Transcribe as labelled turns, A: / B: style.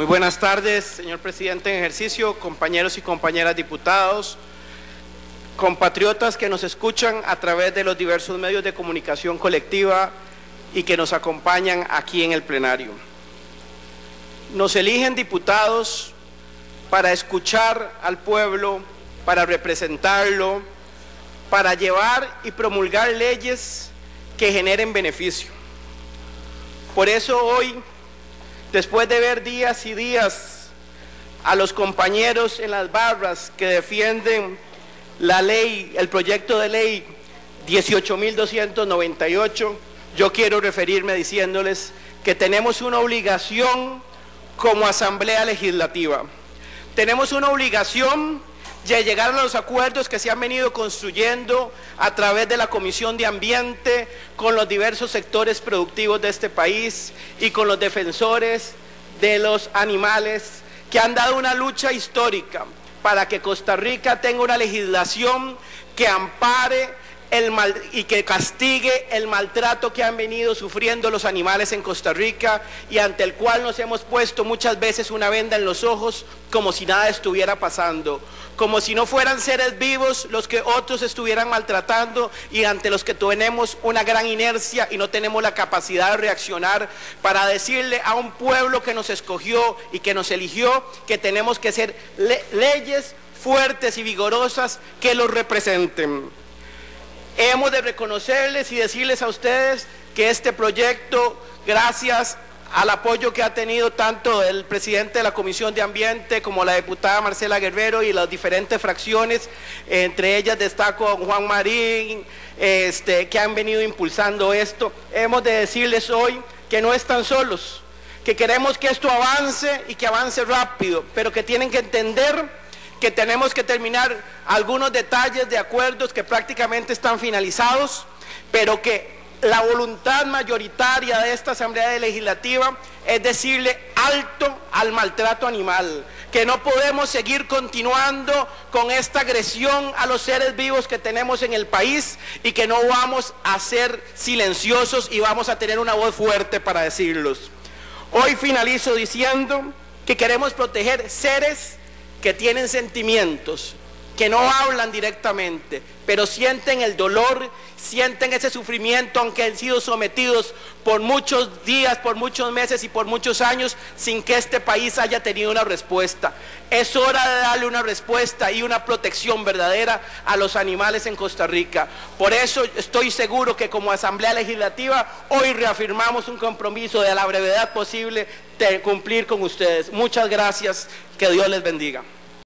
A: Muy buenas tardes, señor presidente en ejercicio, compañeros y compañeras diputados, compatriotas que nos escuchan a través de los diversos medios de comunicación colectiva y que nos acompañan aquí en el plenario. Nos eligen diputados para escuchar al pueblo, para representarlo, para llevar y promulgar leyes que generen beneficio. Por eso hoy, después de ver días y días a los compañeros en las barras que defienden la ley, el proyecto de ley 18.298, yo quiero referirme diciéndoles que tenemos una obligación como Asamblea Legislativa. Tenemos una obligación de llegar a los acuerdos que se han venido construyendo a través de la Comisión de Ambiente con los diversos sectores productivos de este país y con los defensores de los animales que han dado una lucha histórica para que Costa Rica tenga una legislación que ampare el mal, y que castigue el maltrato que han venido sufriendo los animales en Costa Rica y ante el cual nos hemos puesto muchas veces una venda en los ojos como si nada estuviera pasando, como si no fueran seres vivos los que otros estuvieran maltratando y ante los que tenemos una gran inercia y no tenemos la capacidad de reaccionar para decirle a un pueblo que nos escogió y que nos eligió que tenemos que hacer leyes fuertes y vigorosas que los representen. Hemos de reconocerles y decirles a ustedes que este proyecto, gracias al apoyo que ha tenido tanto el presidente de la Comisión de Ambiente como la diputada Marcela Guerrero y las diferentes fracciones, entre ellas destaco a Juan Marín, este, que han venido impulsando esto. Hemos de decirles hoy que no están solos, que queremos que esto avance y que avance rápido, pero que tienen que entender que tenemos que terminar algunos detalles de acuerdos que prácticamente están finalizados, pero que la voluntad mayoritaria de esta Asamblea Legislativa es decirle alto al maltrato animal, que no podemos seguir continuando con esta agresión a los seres vivos que tenemos en el país y que no vamos a ser silenciosos y vamos a tener una voz fuerte para decirlos. Hoy finalizo diciendo que queremos proteger seres que tienen sentimientos, que no hablan directamente, pero sienten el dolor, sienten ese sufrimiento, aunque han sido sometidos por muchos días, por muchos meses y por muchos años, sin que este país haya tenido una respuesta. Es hora de darle una respuesta y una protección verdadera a los animales en Costa Rica. Por eso estoy seguro que como Asamblea Legislativa hoy reafirmamos un compromiso de la brevedad posible de cumplir con ustedes. Muchas gracias, que Dios les bendiga.